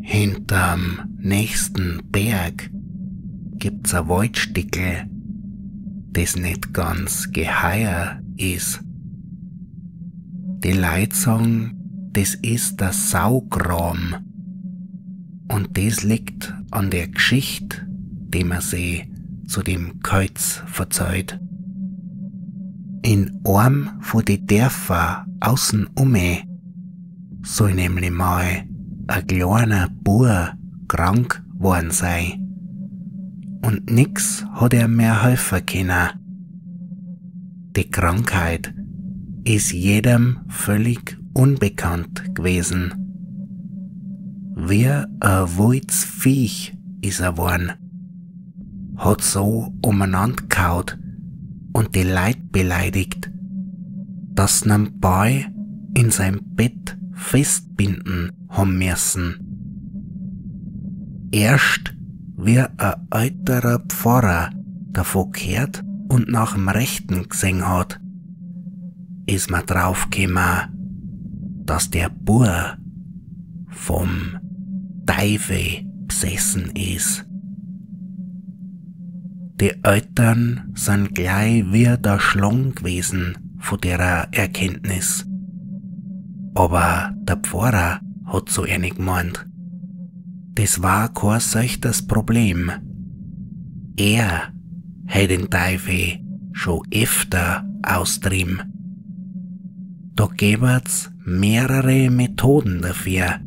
Hinterm nächsten Berg gibt's ein Waldstickel, das nicht ganz geheuer ist. Die Leute sagen, das ist der Saugram. Und das liegt an der Geschichte, die man sie zu dem Kreuz verzeiht. In einem von die Dörfer außen ume soll nämlich mal ein kleiner Bur krank worden sein. Und nix hat er mehr helfen können. Die Krankheit ist jedem völlig unbekannt gewesen. Wie ein wildes Viech ist er worden. Hat so umeinander kaut und die Leid beleidigt, dass nen Boy in sein Bett festbinden haben müssen. Erst wie ein älterer Pfarrer davon gehört und nach dem Rechten gesehen hat, ist mir draufgekommen, dass der Bur vom Teufel besessen ist. Die Eltern sind gleich wie der Schlong gewesen von der Erkenntnis. Aber der Pfarrer hat so einig gemeint. Das war kein solches Problem. Er hat den Teufel schon öfter austrieben. Da gibt's mehrere Methoden dafür.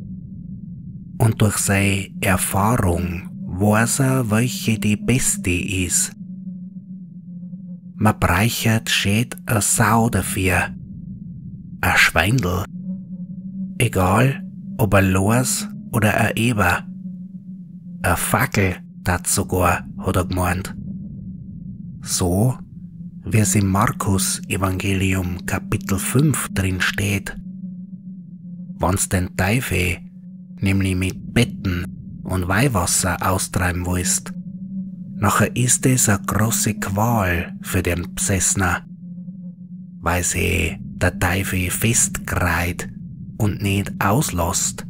Und durch seine Erfahrung weiß er, welche die beste ist. Man breichert schät a Sau dafür. A Schweindel. Egal, ob er los oder a Eber. A Fackel, dat sogar, hat er gemeint. So wie es im Markus Evangelium Kapitel 5 drin steht. Wann's den Teufel nämlich mit Betten und Weihwasser austreiben willst, nachher ist es eine große Qual für den Besessner, weil sie der Teufel festkreit und nicht auslässt.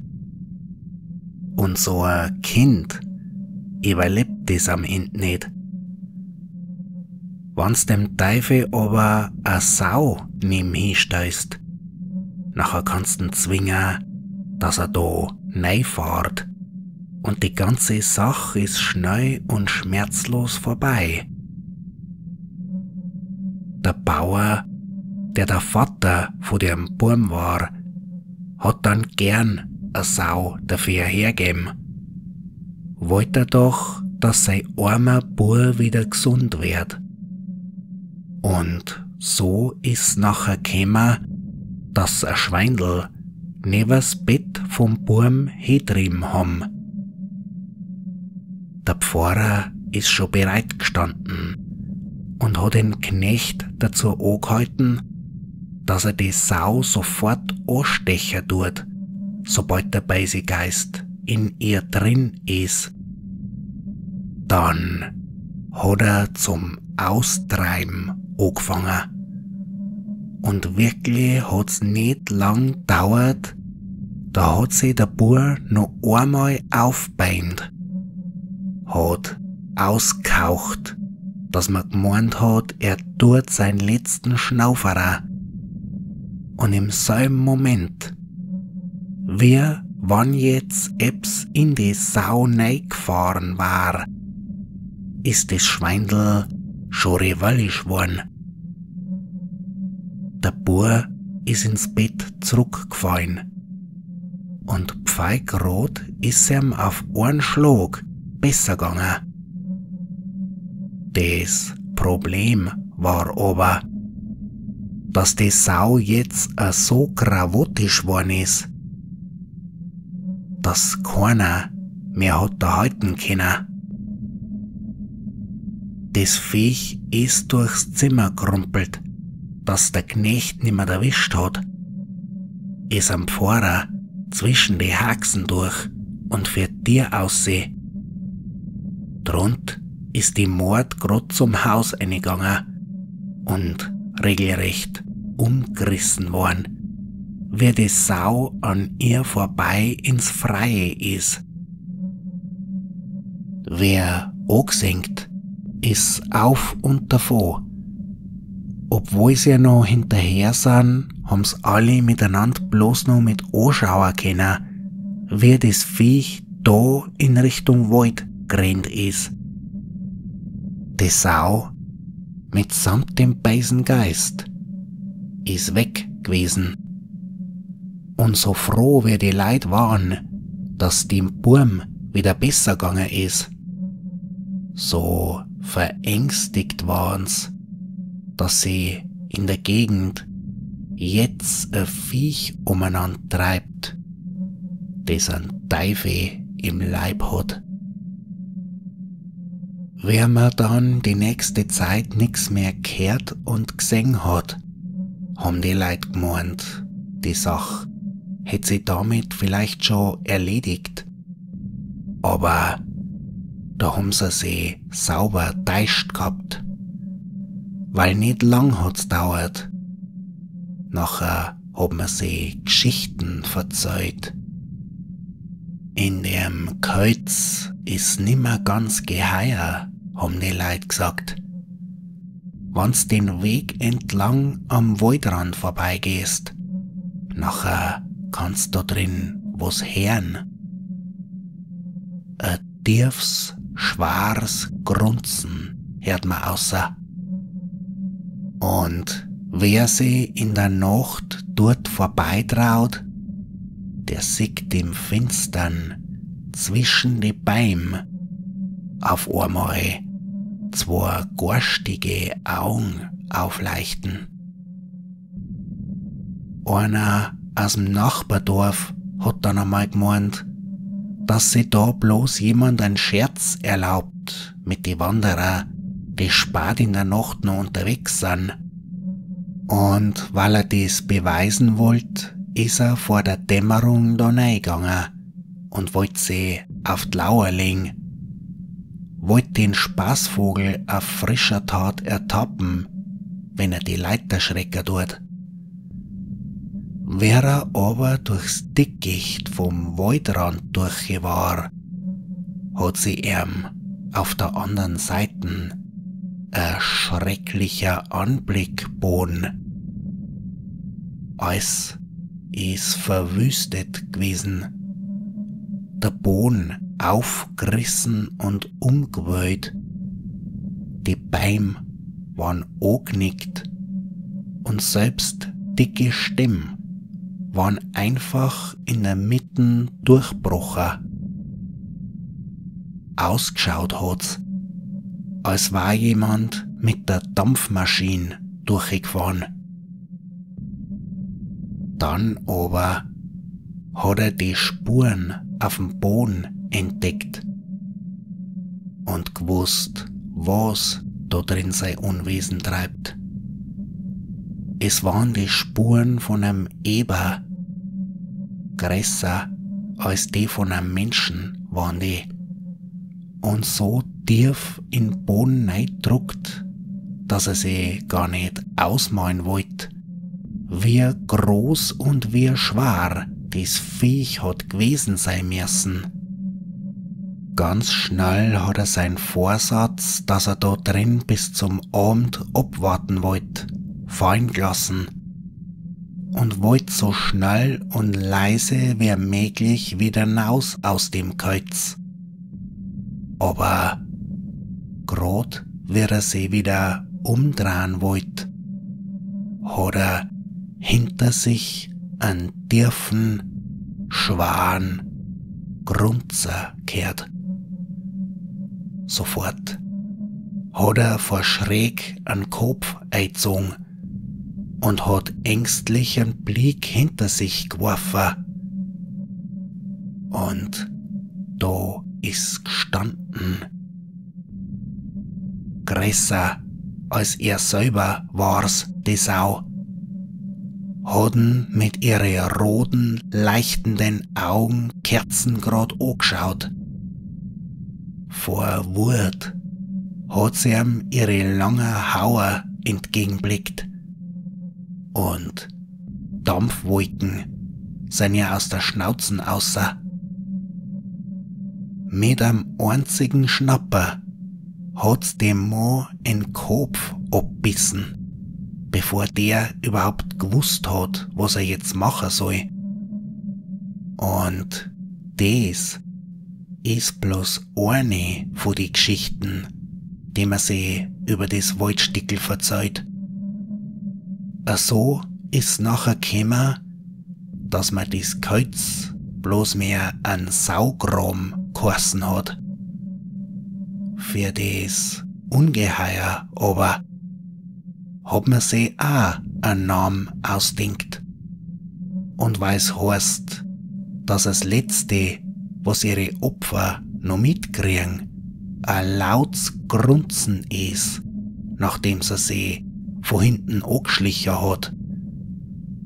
Und so ein Kind überlebt es am Ende nicht. Wann's dem Teufel aber a Sau nimm hinstößt, nachher kannst du zwingen, dass er da neifahrt und die ganze Sache ist schnell und schmerzlos vorbei. Der Bauer, der der Vater von dem Burm war, hat dann gern a Sau dafür hergeben. Wollte er doch, dass sein armer Bur wieder gesund wird. Und so ist nachher gekommen, dass ein Schweindel neben das Bett vom Burm hintrieben haben. Der Pfarrer ist schon bereit gestanden und hat den Knecht dazu angehalten, dass er die Sau sofort anstechen tut, sobald der Beisegeist in ihr drin ist. Dann hat er zum Austreiben angefangen. Und wirklich hat's nicht lang dauert, da hat sich der Bur noch einmal aufbeint, hat auskaucht, dass man gemeint hat, er tut seinen letzten Schnauferer. Und im selben Moment, wie wann jetzt Eps in die Sau gefahren war, ist das Schweindel schon rivalisch worden. Der Bur ist ins Bett zurückgefallen. Und pfeigrot ist ihm auf einen Schlag besser gegangen. Das Problem war aber, dass die Sau jetzt so gravottisch geworden ist, dass keiner mehr hat halten können. Das Viech ist durchs Zimmer gerumpelt dass der Knecht nimmer erwischt hat, ist am Pfarrer zwischen die Haxen durch und für dir ausseh. Drund ist die Mord grad zum Haus eingegangen und regelrecht umgerissen worden, wie die Sau an ihr vorbei ins Freie ist. Wer angesenkt, ist auf und davon. Obwohl sie noch hinterher sind, haben's alle miteinander bloß noch mit anschauen können, wie das Viech da in Richtung Wald gerannt ist. Die Sau mitsamt dem beißen Geist ist weg gewesen. Und so froh wie die Leute waren, dass dem Burm wieder besser gegangen ist, so verängstigt waren's, dass sie in der Gegend jetzt ein Viech umeinander treibt, das ein Teufel im Leib hat. Wer mir dann die nächste Zeit nix mehr gehört und gesehen hat, haben die Leute gemeint, die Sache hätte sie damit vielleicht schon erledigt. Aber da haben sie sie sauber täuscht gehabt. Weil nicht lang hat's dauert. Nachher haben wir sie Geschichten verzeiht. In dem Kreuz ist nimmer ganz geheuer, haben die Leute gesagt. Wenn's den Weg entlang am Waldrand vorbeigehst, nachher kannst da drin was hören. Ein tiefs, schwares Grunzen hört man außer. Und wer sie in der Nacht dort vorbeitraut, der sieht im Finstern zwischen die Bäume auf einmal zwei garstige Augen aufleuchten. Einer aus dem Nachbardorf hat dann einmal gemeint, dass sich da bloß jemand einen Scherz erlaubt mit die Wanderer, die spät in der Nacht noch unterwegs sind. Und weil er dies beweisen wollte, ist er vor der Dämmerung da reingegangen und wollte sie auf die Lauer legen. Wollte den Spaßvogel auf frischer Tat ertappen, wenn er die Leiter schrecken tut. Wer er aber durchs Dickicht vom Waldrand durch hat sie ihm auf der anderen Seite ein schrecklicher Anblick boden. Alles ist verwüstet gewesen. Der Boden aufgerissen und umgewöhnt. Die Bäume waren angeknickt und selbst dicke Stämme waren einfach in der Mitte durchbrochen. Ausgeschaut hat's, als war jemand mit der Dampfmaschine durchgefahren. Dann aber hat er die Spuren auf dem Boden entdeckt und gewusst, was da drin sein Unwesen treibt. Es waren die Spuren von einem Eber, größer als die von einem Menschen waren die, und so tief in den Boden neidruckt, dass er sie gar nicht ausmalen wollte wie groß und wie schwer dies Viech hat gewesen sein müssen. Ganz schnell hat er seinen Vorsatz, dass er da drin bis zum Abend abwarten wollte, fallen gelassen und wollte so schnell und leise wie möglich wieder hinaus aus dem Kreuz. Aber grad wie er sie wieder umdrehen wollte, hat er hinter sich einen tiefen, schweren Grunzer kehrt. Sofort hat er vor Schräg einen Kopf eingezogen und hat ängstlich einen Blick hinter sich geworfen. Und da ist gestanden. Größer als er selber war's, die Sau hatten mit ihren roten, leuchtenden Augen kerzengrad angeschaut. Vor Wut hat sie ihm ihre lange Hauer entgegenblickt und Dampfwolken sind ja aus der Schnauzen außer. Mit einem einzigen Schnapper hat's dem Mo in Kopf abbissen, bevor der überhaupt gewusst hat, was er jetzt machen soll. Und das ist bloß eine von die Geschichten, die man sich über das Waldstickel verzeiht. So ist nachher gekommen, dass man das Kreuz bloß mehr an Saugraum geheißen hat. Für das Ungeheuer aber hat man sich auch einen Namen ausdenkt. Und weil's heißt, dass das Letzte, was ihre Opfer noch mitkriegen, ein lautes Grunzen ist, nachdem sie sie von hinten angeschlichen hat,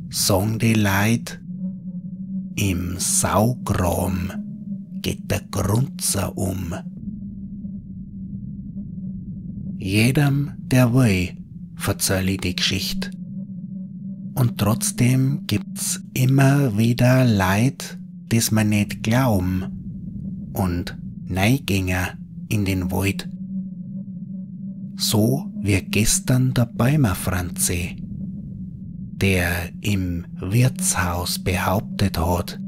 sagen die Leid, im Saugram geht der Grunzer um. Jedem, der will, verzähl ich die Geschichte. Und trotzdem gibt's immer wieder Leid, das man nicht glauben und Neigänger in den Wald. So wie gestern der Bäumer Franzi, der im Wirtshaus behauptet hat,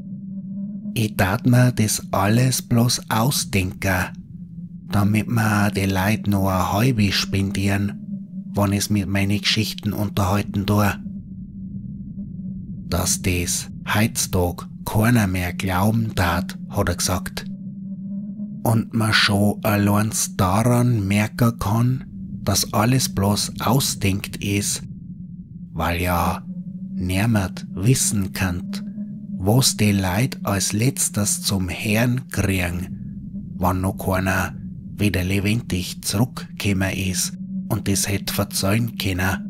ich tat mir das alles bloß ausdenken, damit mir die Leute nur eine halbe spendieren, wann es mit meinen Geschichten unterhalten tue. Dass das heutzutage keiner mehr glauben tat, hat er gesagt. Und man schon allein daran merken kann, dass alles bloß ausdenkt ist, weil ja niemand wissen kann, was die Leute als letztes zum Herrn kriegen, wann noch keiner wieder lebendig zurückgekommen ist und das hätte verzeihen können.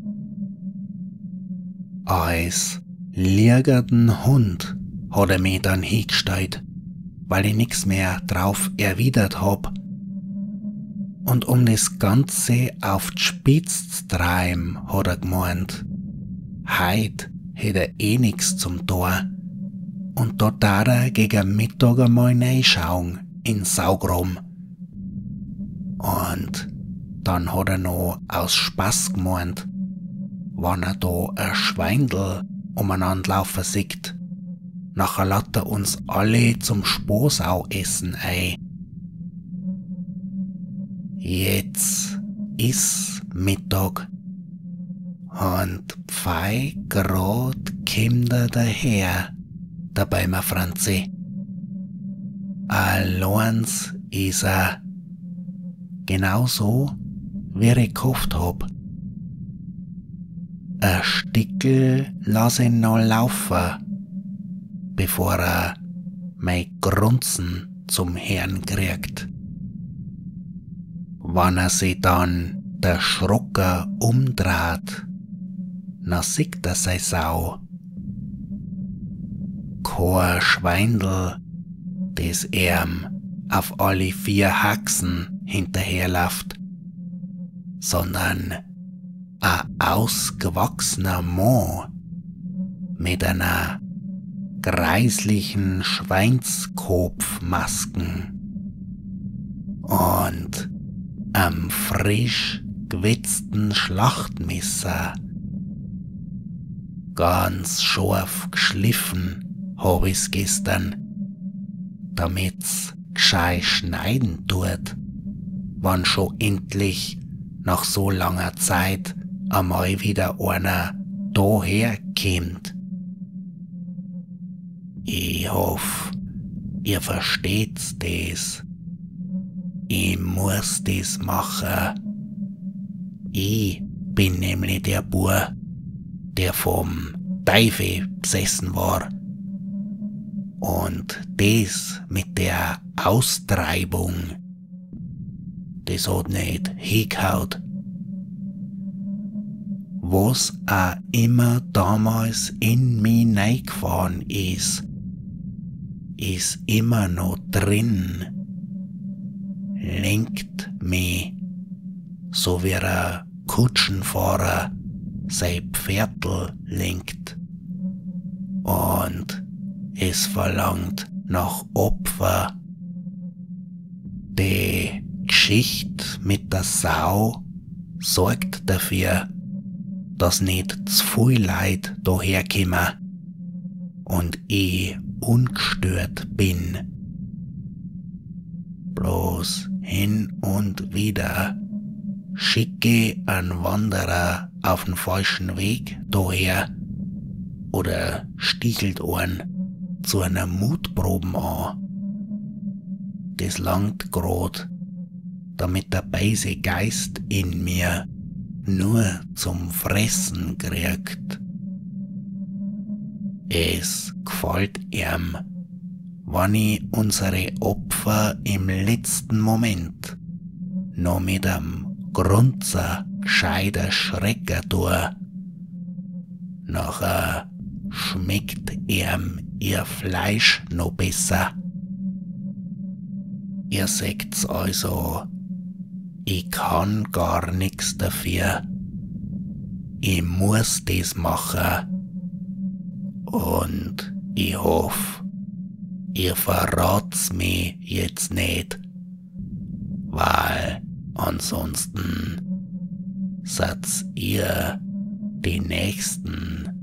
Als liegerten Hund hat er mich dann hingestellt, weil ich nix mehr drauf erwidert hab. Und um das Ganze auf die Spitze zu treiben, hat er gemeint, heut hätte er eh nix zum Tor. Und da darf er gegen Mittag einmal reinschauen in Saugrum. Und dann hat er noch aus Spaß gemeint, wann er da ein Schweindel umeinander laufen sieht Nachher lädt er uns alle zum Sposau-Essen ein. Jetzt ist Mittag und pfei grad kommt er daher, dabei ma Franzi. Alleins ist er genauso, wie ich gehofft hab. Ein Stickel lass ihn noch laufen bevor er mein Grunzen zum Herrn kriegt. Wann er sich dann der Schrocker umdreht, na sieht er sei Sau. Kein Schweindel, das erm auf alle vier Haxen hinterherläuft, sondern ein ausgewachsener Mann mit einer greislichen Schweinskopfmasken und am frisch gewitzten Schlachtmesser. Ganz scharf geschliffen hab ich's gestern, damit's geschei schneiden tut, wann schon endlich nach so langer Zeit einmal wieder einer daher kämt ich hoffe, ihr versteht's das. Ich muss das machen. Ich bin nämlich der Bur, der vom Teufel besessen war. Und das mit der Austreibung, das hat nicht hingehaut. Was auch immer damals in mich reingefahren ist, ist immer noch drin, lenkt mich, so wie ein Kutschenfahrer sein Pferdl lenkt. Und es verlangt nach Opfer. Die Geschichte mit der Sau sorgt dafür, dass nicht zu viel Leid daherkommen und ich ungestört bin. Bloß hin und wieder schicke ein Wanderer auf den falschen Weg daher oder stichelt einen zu einer Mutproben an. Das langt grad, damit der beise Geist in mir nur zum Fressen kriegt. Es gefällt ihm, wenn ich unsere Opfer im letzten Moment noch mit einem Grunzer gescheiter Schrecker tue. Nachher schmeckt ihm ihr Fleisch noch besser. Ihr seht's also, ich kann gar nix dafür. Ich muss das machen. Und ich hoffe, ihr verrat's mir jetzt nicht, weil ansonsten seid ihr die Nächsten,